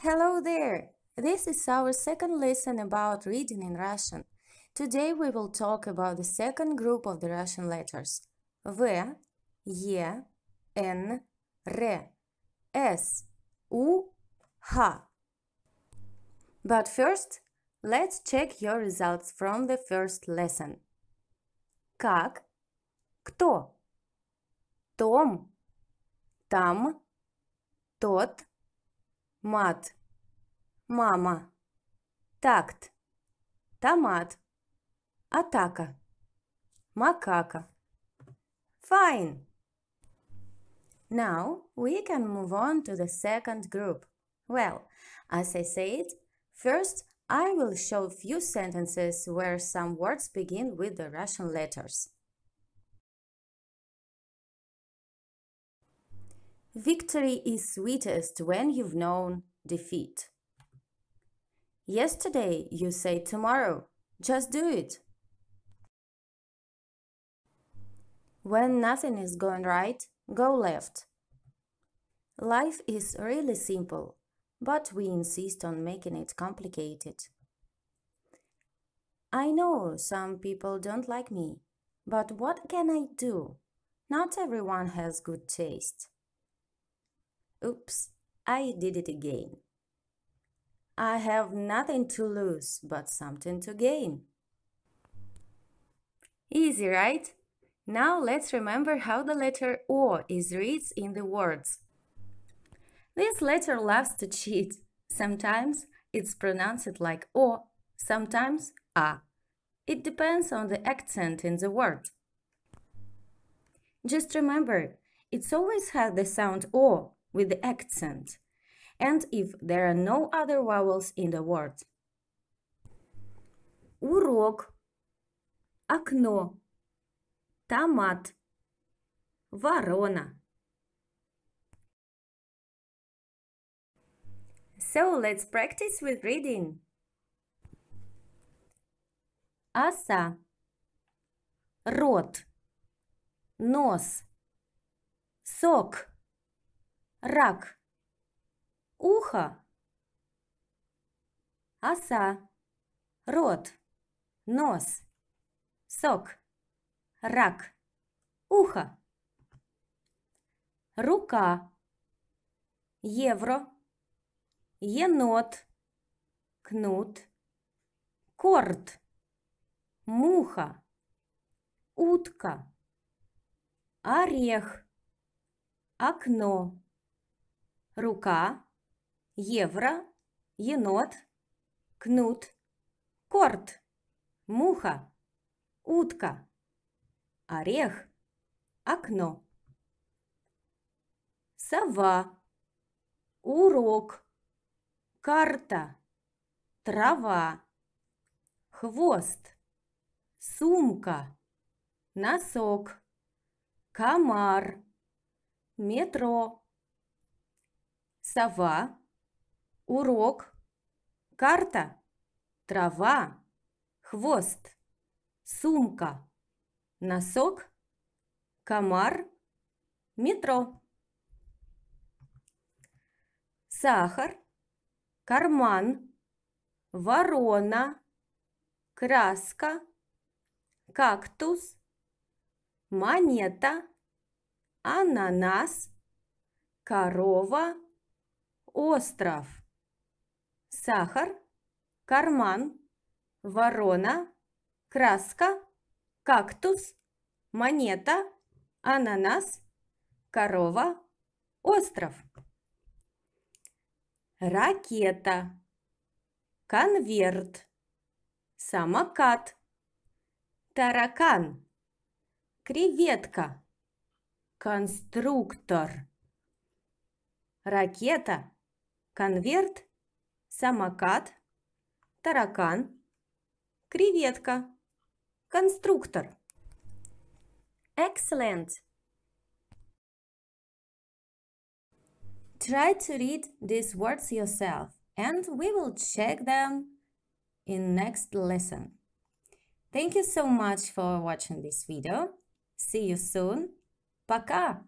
Hello there! This is our second lesson about reading in Russian. Today we will talk about the second group of the Russian letters V, E, N, R, S, U, H. But first, let's check your results from the first lesson. Как? Кто? Том? Там? Тот? мат, мама, такт, томат, атака, макака. Fine! Now we can move on to the second group. Well, as I said, first I will show few sentences where some words begin with the Russian letters. Victory is sweetest when you've known defeat. Yesterday you say tomorrow. Just do it. When nothing is going right, go left. Life is really simple, but we insist on making it complicated. I know some people don't like me, but what can I do? Not everyone has good taste. Oops, I did it again. I have nothing to lose but something to gain. Easy, right? Now let's remember how the letter O is read in the words. This letter loves to cheat. Sometimes it's pronounced like O, sometimes A. It depends on the accent in the word. Just remember, it's always had the sound O with the accent, and if there are no other vowels in the word. Урок, окно, томат, ворона. So let's practice with reading. Оса, рот, нос, сок Рак, ухо, оса, рот, нос, сок, рак, ухо, рука, евро, енот, кнут, корт, муха, утка, орех, окно, рука, евро, енот, кнут, корт, муха, утка, орех, окно. Сова, урок, карта, трава, хвост, сумка, носок, комар, метро, сова, урок, карта, трава, хвост, сумка, носок, комар, метро. Сахар, карман, ворона, краска, кактус, монета, ананас, корова, остров, сахар, карман, ворона, краска, кактус, монета, ананас, корова, остров. Ракета, конверт, самокат, таракан, креветка, конструктор. Ракета, конверт, самокат, таракан, креветка, конструктор. Excellent! Try to read these words yourself and we will check them in next lesson. Thank you so much for watching this video. See you soon. Пока!